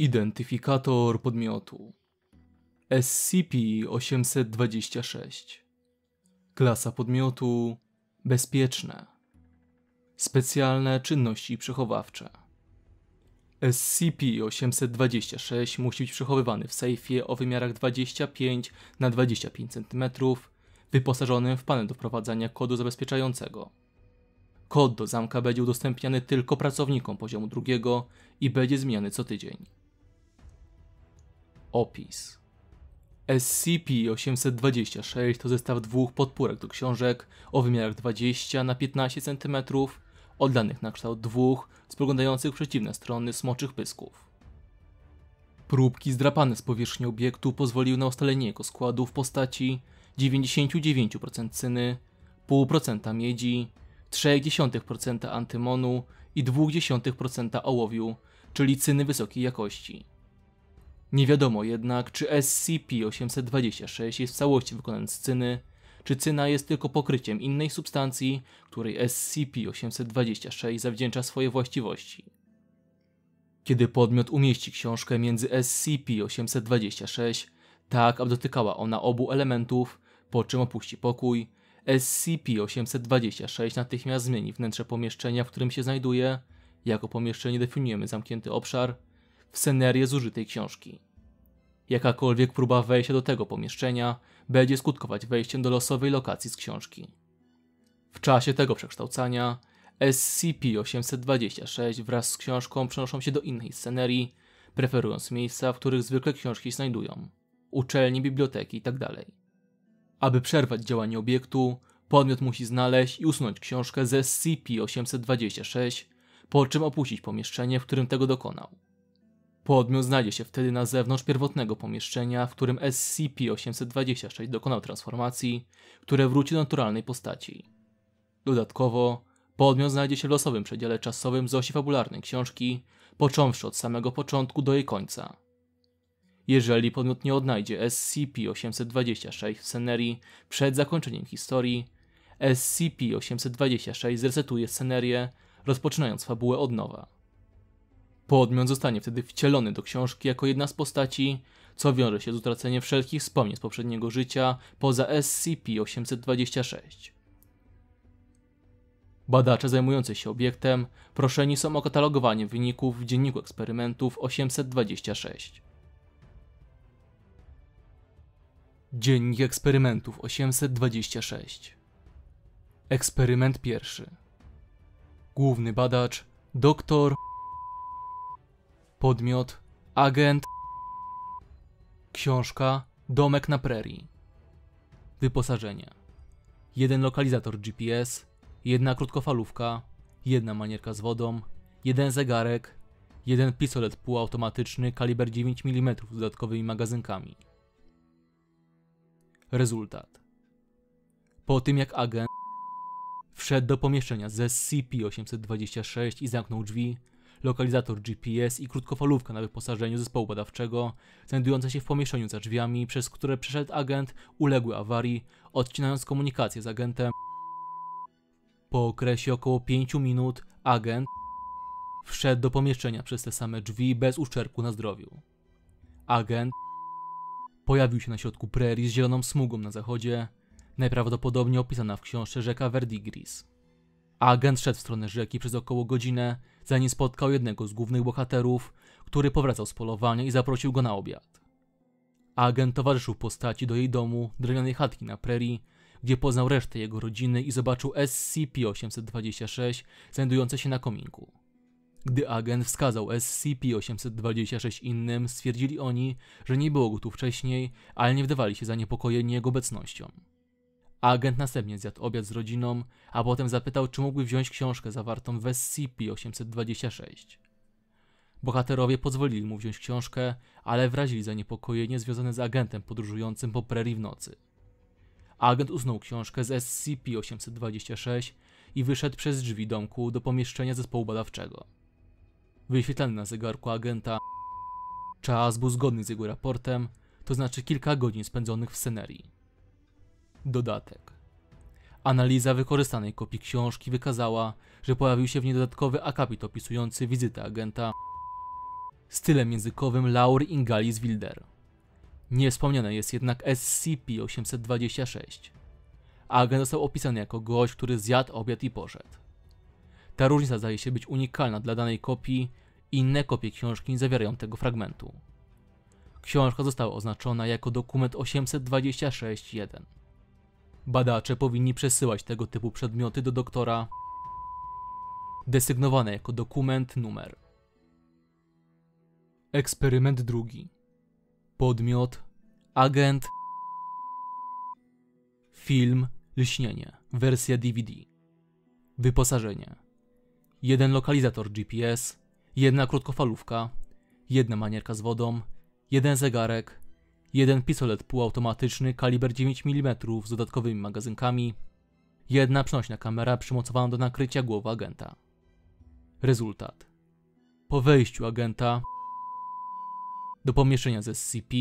Identyfikator podmiotu SCP-826 Klasa podmiotu Bezpieczne Specjalne czynności przechowawcze SCP-826 musi być przechowywany w sejfie o wymiarach 25 na 25 cm, wyposażonym w panel do wprowadzania kodu zabezpieczającego. Kod do zamka będzie udostępniany tylko pracownikom poziomu drugiego i będzie zmieniany co tydzień. Opis SCP-826 to zestaw dwóch podpórek do książek o wymiarach 20 na 15 cm, oddanych na kształt dwóch, spoglądających w przeciwne strony smoczych pysków. Próbki zdrapane z powierzchni obiektu pozwoliły na ustalenie jego składu w postaci 99% cyny, 0,5% miedzi, 0,3% antymonu i 0,2% ołowiu, czyli cyny wysokiej jakości. Nie wiadomo jednak, czy SCP-826 jest w całości wykonany z cyny, czy cyna jest tylko pokryciem innej substancji, której SCP-826 zawdzięcza swoje właściwości. Kiedy podmiot umieści książkę między SCP-826, tak aby dotykała ona obu elementów, po czym opuści pokój, SCP-826 natychmiast zmieni wnętrze pomieszczenia, w którym się znajduje, jako pomieszczenie definiujemy zamknięty obszar, w scenerię zużytej książki. Jakakolwiek próba wejścia do tego pomieszczenia będzie skutkować wejściem do losowej lokacji z książki. W czasie tego przekształcania SCP-826 wraz z książką przenoszą się do innej scenerii, preferując miejsca, w których zwykle książki znajdują uczelni, biblioteki itd. Tak Aby przerwać działanie obiektu, podmiot musi znaleźć i usunąć książkę z SCP-826, po czym opuścić pomieszczenie, w którym tego dokonał. Podmiot znajdzie się wtedy na zewnątrz pierwotnego pomieszczenia, w którym SCP-826 dokonał transformacji, które wróci do naturalnej postaci. Dodatkowo, podmiot znajdzie się w losowym przedziale czasowym z osi fabularnej książki, począwszy od samego początku do jej końca. Jeżeli podmiot nie odnajdzie SCP-826 w scenerii przed zakończeniem historii, SCP-826 zresetuje scenerię, rozpoczynając fabułę od nowa. Podmiot zostanie wtedy wcielony do książki jako jedna z postaci, co wiąże się z utraceniem wszelkich wspomnień z poprzedniego życia poza SCP-826. Badacze zajmujący się obiektem proszeni są o katalogowanie wyników w dzienniku eksperymentów 826. Dziennik eksperymentów 826 Eksperyment pierwszy Główny badacz dr Podmiot, agent, książka, domek na prerii. Wyposażenie. Jeden lokalizator GPS, jedna krótkofalówka, jedna manierka z wodą, jeden zegarek, jeden pistolet półautomatyczny kaliber 9 mm z dodatkowymi magazynkami. Rezultat. Po tym jak agent wszedł do pomieszczenia ze SCP-826 i zamknął drzwi, lokalizator GPS i krótkofalówka na wyposażeniu zespołu badawczego, znajdujące się w pomieszczeniu za drzwiami, przez które przeszedł agent, uległy awarii, odcinając komunikację z agentem. Po okresie około 5 minut agent wszedł do pomieszczenia przez te same drzwi bez uszczerbku na zdrowiu. Agent pojawił się na środku prerii z zieloną smugą na zachodzie, najprawdopodobniej opisana w książce rzeka Verdigris. Agent szedł w stronę rzeki przez około godzinę, zanim spotkał jednego z głównych bohaterów, który powracał z polowania i zaprosił go na obiad. Agent towarzyszył postaci do jej domu, drewnianej chatki na prerii, gdzie poznał resztę jego rodziny i zobaczył SCP-826 znajdujące się na kominku. Gdy agent wskazał SCP-826 innym, stwierdzili oni, że nie było go tu wcześniej, ale nie wdawali się zaniepokojeni jego obecnością. Agent następnie zjadł obiad z rodziną, a potem zapytał, czy mógłby wziąć książkę zawartą w SCP-826. Bohaterowie pozwolili mu wziąć książkę, ale wyrazili zaniepokojenie związane z agentem podróżującym po prerii w nocy. Agent uznał książkę z SCP-826 i wyszedł przez drzwi domku do pomieszczenia zespołu badawczego. Wyświetlany na zegarku agenta czas był zgodny z jego raportem, to znaczy kilka godzin spędzonych w scenerii. Dodatek. Analiza wykorzystanej kopii książki wykazała, że pojawił się w niej dodatkowy akapit opisujący wizytę agenta stylem językowym Laur Ingalis Wilder. Niewspomniane jest jednak SCP-826. Agent został opisany jako gość, który zjadł obiad i poszedł. Ta różnica zdaje się być unikalna dla danej kopii, inne kopie książki nie zawierają tego fragmentu. Książka została oznaczona jako dokument 826-1. Badacze powinni przesyłać tego typu przedmioty do doktora. Desygnowane jako dokument numer. Eksperyment drugi. Podmiot, agent, film, lśnienie, wersja DVD. Wyposażenie. Jeden lokalizator GPS, jedna krótkofalówka, jedna manierka z wodą, jeden zegarek, jeden pistolet półautomatyczny kaliber 9 mm z dodatkowymi magazynkami, jedna przenośna kamera przymocowana do nakrycia głowy agenta. Rezultat. Po wejściu agenta do pomieszczenia ze SCP,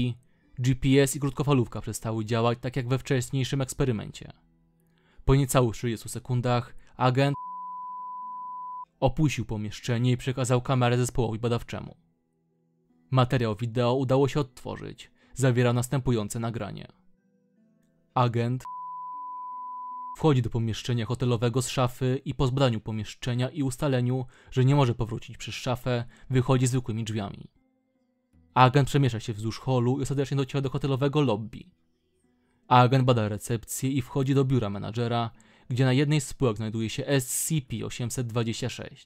GPS i krótkofalówka przestały działać tak jak we wcześniejszym eksperymencie. Po niecałych 30 sekundach agent opuścił pomieszczenie i przekazał kamerę zespołowi badawczemu. Materiał wideo udało się odtworzyć. Zawiera następujące nagranie. Agent wchodzi do pomieszczenia hotelowego z szafy i po zbadaniu pomieszczenia i ustaleniu, że nie może powrócić przez szafę, wychodzi zwykłymi drzwiami. Agent przemiesza się wzdłuż holu i ostatecznie dociera do hotelowego lobby. Agent bada recepcję i wchodzi do biura menadżera, gdzie na jednej z spółek znajduje się SCP-826.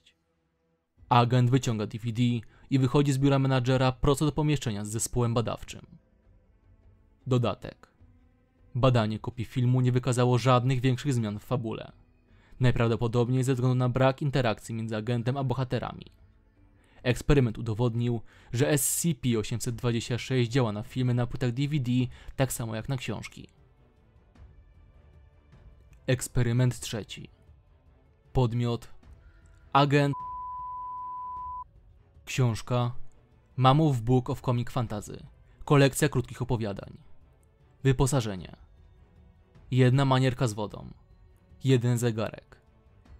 Agent wyciąga DVD i wychodzi z biura menadżera prosto do pomieszczenia z zespołem badawczym. Dodatek. Badanie kopii filmu nie wykazało żadnych większych zmian w fabule. Najprawdopodobniej ze względu na brak interakcji między agentem a bohaterami. Eksperyment udowodnił, że SCP-826 działa na filmy na płytach DVD tak samo jak na książki. Eksperyment trzeci. Podmiot. Agent. Książka. Mammoth Book of Comic Fantasy. Kolekcja krótkich opowiadań. Wyposażenie. Jedna manierka z wodą. Jeden zegarek.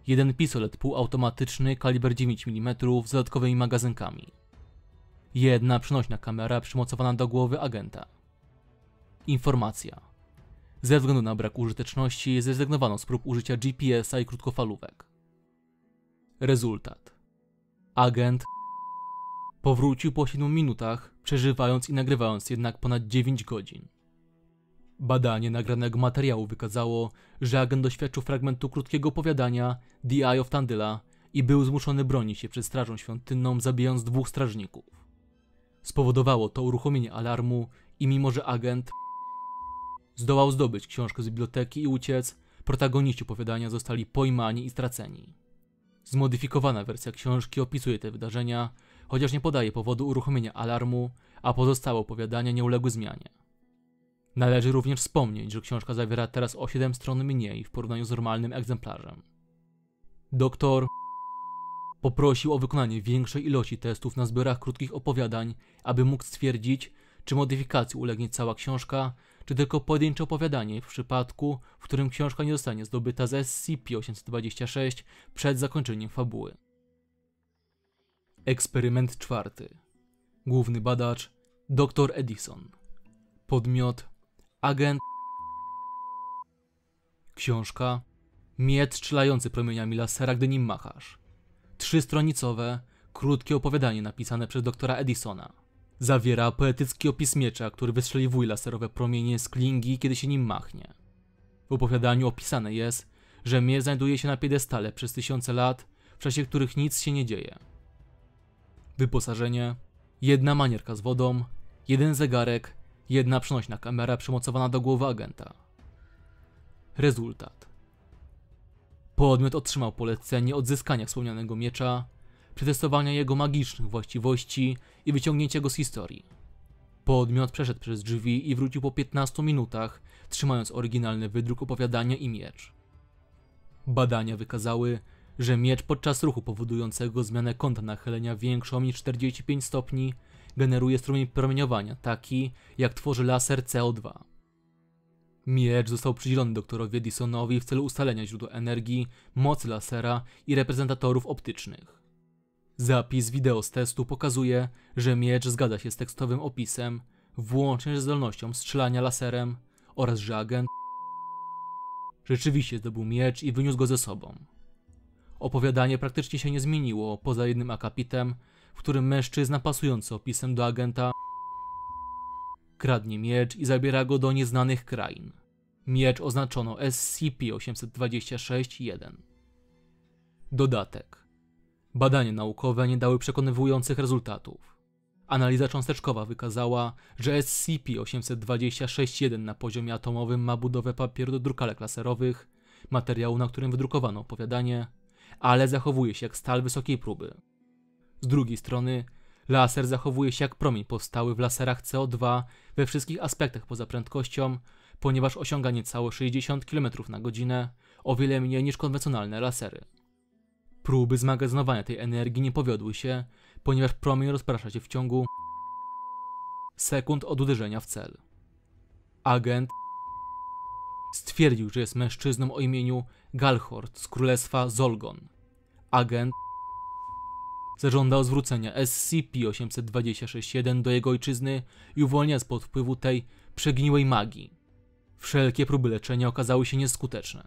Jeden pistolet półautomatyczny kaliber 9 mm z dodatkowymi magazynkami. Jedna przenośna kamera przymocowana do głowy agenta. Informacja. Ze względu na brak użyteczności zrezygnowano z prób użycia GPS-a i krótkofalówek. Rezultat. Agent powrócił po 7 minutach, przeżywając i nagrywając jednak ponad 9 godzin. Badanie nagranego materiału wykazało, że agent doświadczył fragmentu krótkiego opowiadania The Eye of Tandyla i był zmuszony bronić się przed strażą świątynną, zabijając dwóch strażników. Spowodowało to uruchomienie alarmu i mimo, że agent zdołał zdobyć książkę z biblioteki i uciec, protagoniści opowiadania zostali pojmani i straceni. Zmodyfikowana wersja książki opisuje te wydarzenia, chociaż nie podaje powodu uruchomienia alarmu, a pozostałe opowiadania nie uległy zmianie. Należy również wspomnieć, że książka zawiera teraz o 7 stron mniej w porównaniu z normalnym egzemplarzem. Doktor poprosił o wykonanie większej ilości testów na zbiorach krótkich opowiadań, aby mógł stwierdzić, czy modyfikacji ulegnie cała książka, czy tylko pojedyncze opowiadanie w przypadku, w którym książka nie zostanie zdobyta z SCP-826 przed zakończeniem fabuły. Eksperyment czwarty. Główny badacz dr Edison. Podmiot agent. Książka. Miecz strzelający promieniami lasera, gdy nim machasz. Trzystronicowe, krótkie opowiadanie napisane przez doktora Edisona. Zawiera poetycki opis miecza, który wystrzeliwuje laserowe promienie z klingi, kiedy się nim machnie. W opowiadaniu opisane jest, że miecz znajduje się na piedestale przez tysiące lat, w czasie których nic się nie dzieje. Wyposażenie, jedna manierka z wodą, jeden zegarek, jedna przenośna kamera przymocowana do głowy agenta. Rezultat. Podmiot otrzymał polecenie odzyskania wspomnianego miecza, przetestowania jego magicznych właściwości i wyciągnięcia go z historii. Podmiot przeszedł przez drzwi i wrócił po 15 minutach, trzymając oryginalny wydruk opowiadania i miecz. Badania wykazały, że miecz podczas ruchu powodującego zmianę kąta nachylenia większą niż 45 stopni generuje strumień promieniowania, taki jak tworzy laser CO2. Miecz został przydzielony doktorowi Edisonowi w celu ustalenia źródła energii, mocy lasera i reprezentatorów optycznych. Zapis wideo z testu pokazuje, że miecz zgadza się z tekstowym opisem, włącznie ze zdolnością strzelania laserem oraz że agent rzeczywiście zdobył miecz i wyniósł go ze sobą. Opowiadanie praktycznie się nie zmieniło, poza jednym akapitem, w którym mężczyzna pasujący opisem do agenta kradnie miecz i zabiera go do nieznanych krain. Miecz oznaczono SCP-826-1. Dodatek. Badania naukowe nie dały przekonywujących rezultatów. Analiza cząsteczkowa wykazała, że SCP-826-1 na poziomie atomowym ma budowę papieru do drukarek laserowych, materiału, na którym wydrukowano opowiadanie, ale zachowuje się jak stal wysokiej próby. Z drugiej strony, laser zachowuje się jak promień powstały w laserach CO2 we wszystkich aspektach poza prędkością, ponieważ osiąga niecałe 60 km na godzinę, o wiele mniej niż konwencjonalne lasery. Próby zmagazynowania tej energii nie powiodły się, ponieważ promień rozprasza się w ciągu sekund od uderzenia w cel. Agent stwierdził, że jest mężczyzną o imieniu Galhort z królestwa Zolgon. Agent zażądał zwrócenia SCP-826-1 do jego ojczyzny i uwolnienia spod wpływu tej przegniłej magii. Wszelkie próby leczenia okazały się nieskuteczne.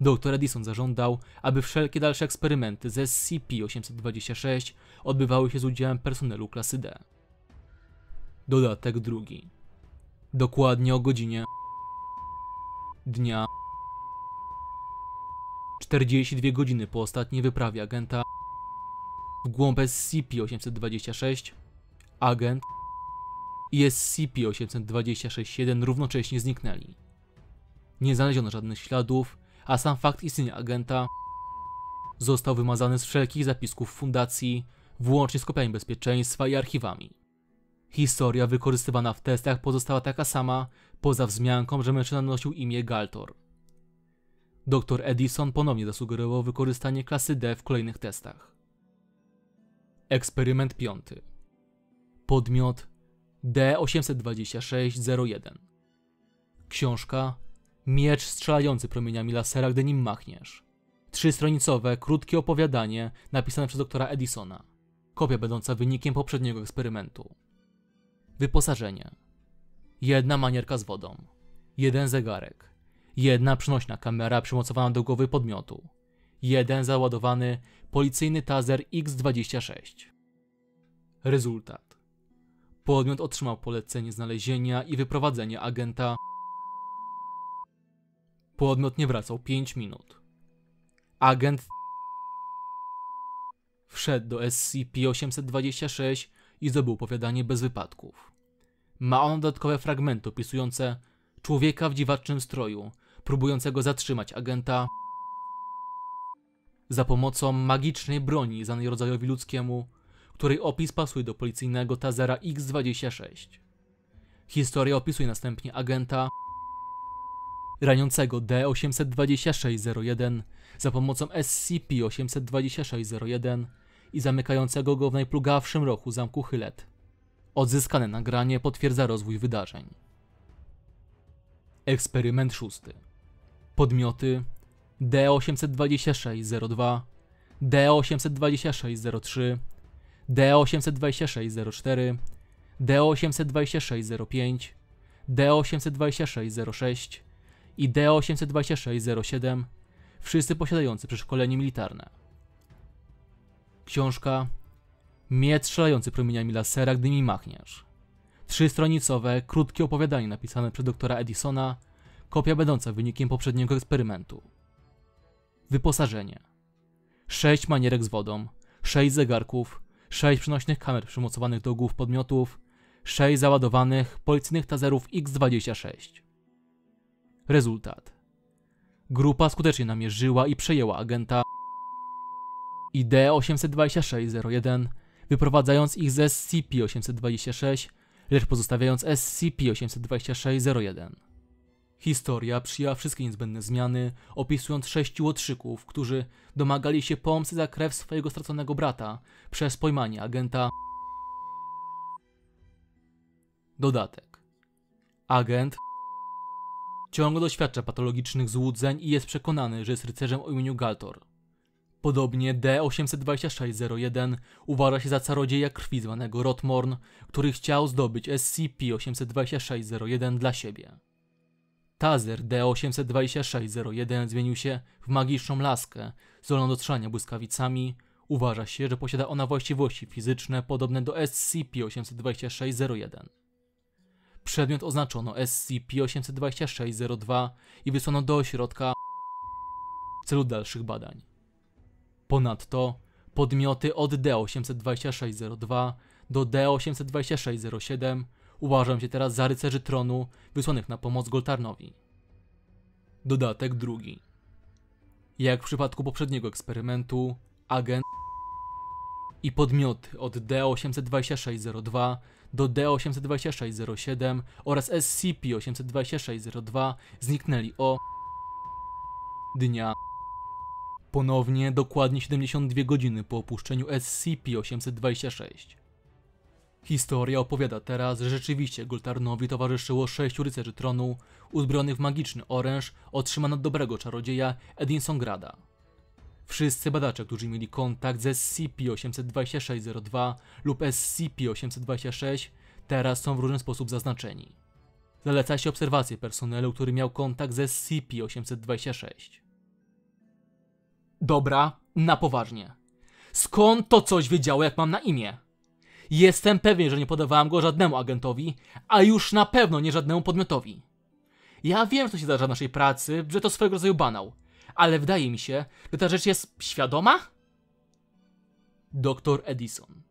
Dr Edison zażądał, aby wszelkie dalsze eksperymenty z SCP-826 odbywały się z udziałem personelu klasy D. Dodatek drugi. Dokładnie o godzinie dnia 42 godziny po ostatniej wyprawie agenta w głąb SCP-826 agent i SCP-826-1 równocześnie zniknęli. Nie znaleziono żadnych śladów, a sam fakt istnienia agenta został wymazany z wszelkich zapisków fundacji, włącznie z kopiami bezpieczeństwa i archiwami. Historia wykorzystywana w testach pozostała taka sama, poza wzmianką, że mężczyzna nosił imię Galtor. Dr Edison ponownie zasugerował wykorzystanie klasy D w kolejnych testach. Eksperyment piąty. Podmiot D826-01. Książka Miecz strzelający promieniami lasera, gdy nim machniesz. Trzystronicowe, krótkie opowiadanie napisane przez doktora Edisona. Kopia będąca wynikiem poprzedniego eksperymentu. Wyposażenie. Jedna manierka z wodą. Jeden zegarek. Jedna przenośna kamera przymocowana do głowy podmiotu. Jeden załadowany policyjny taser X26. Rezultat. Podmiot otrzymał polecenie znalezienia i wyprowadzenia agenta Podmiot nie wracał 5 minut. Agent wszedł do SCP-826 i zdobył opowiadanie bez wypadków. Ma ono dodatkowe fragmenty opisujące człowieka w dziwacznym stroju, próbującego zatrzymać agenta za pomocą magicznej broni znanej rodzajowi ludzkiemu, której opis pasuje do policyjnego Tazera X-26. Historia opisuje następnie agenta raniącego D-826-01 za pomocą SCP-826-01 i zamykającego go w najplugawszym rochu zamku Hylet. Odzyskane nagranie potwierdza rozwój wydarzeń. Eksperyment szósty. Podmioty D-826-02, D-826-03, D-826-04, D-826-05, D-826-06, i D-826-07, wszyscy posiadający przeszkolenie militarne. Książka Miecz strzelający promieniami lasera, gdy mi machniesz. Trzystronicowe, krótkie opowiadanie napisane przez doktora Edisona, kopia będąca wynikiem poprzedniego eksperymentu. Wyposażenie. Sześć manierek z wodą, sześć zegarków, sześć przenośnych kamer przymocowanych do głów podmiotów, sześć załadowanych policyjnych tazerów X-26. Rezultat. Grupa skutecznie namierzyła i przejęła agenta ID 826-01, wyprowadzając ich z SCP-826, lecz pozostawiając SCP-826-01. Historia przyjęła wszystkie niezbędne zmiany, opisując sześciu łotrzyków, którzy domagali się pomsty za krew swojego straconego brata przez pojmanie agenta. Dodatek. Agent Ciągle doświadcza patologicznych złudzeń i jest przekonany, że jest rycerzem o imieniu Galtor. Podobnie D-82601 uważa się za czarodzieja krwi zwanego Rotmorn, który chciał zdobyć SCP-82601 dla siebie. Tazer D-82601 zmienił się w magiczną laskę, zdolną do strzelania błyskawicami. Uważa się, że posiada ona właściwości fizyczne podobne do SCP-82601. Przedmiot oznaczono SCP-82602 i wysłano do ośrodka w celu dalszych badań. Ponadto podmioty od D-82602 do D-82607 uważam się teraz za rycerzy tronu wysłanych na pomoc Goltarnowi. Dodatek drugi. Jak w przypadku poprzedniego eksperymentu, agent i podmioty od D-82602 do D-82607 oraz SCP-82602 zniknęli o dnia ponownie dokładnie 72 godziny po opuszczeniu SCP-826. Historia opowiada teraz, że rzeczywiście Gultarnowi towarzyszyło sześciu rycerzy tronu uzbrojonych w magiczny oręż otrzymany od dobrego czarodzieja Edinson Grada. Wszyscy badacze, którzy mieli kontakt ze SCP-826-02 lub SCP-826 teraz są w różny sposób zaznaczeni. Zaleca się obserwację personelu, który miał kontakt ze SCP-826. Dobra, na poważnie. Skąd to coś wiedziało, jak mam na imię? Jestem pewien, że nie podawałem go żadnemu agentowi, a już na pewno nie żadnemu podmiotowi. Ja wiem, co się zdarza w naszej pracy, że to swego rodzaju banał, ale wydaje mi się, że ta rzecz jest świadoma? Doktor Edison.